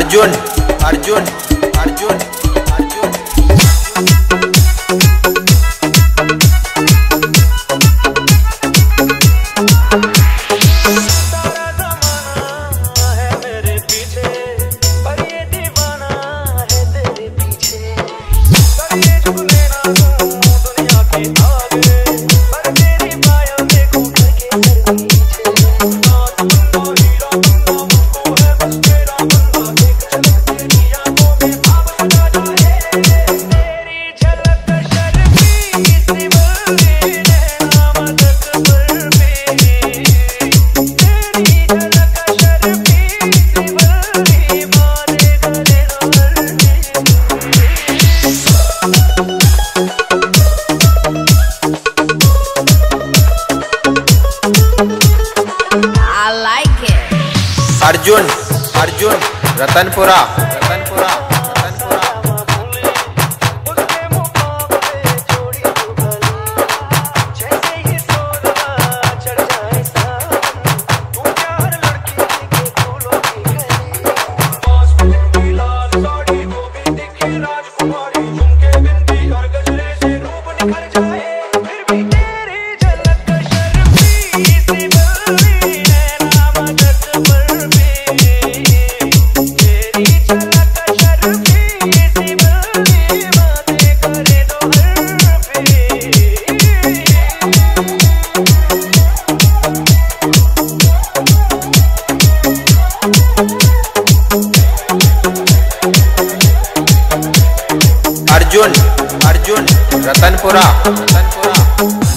Arjun Arjun Arjun Arjun Arjun Arjun Ratanpura Ratanpura. Arjun Arjun Ratanpura. Ratanpura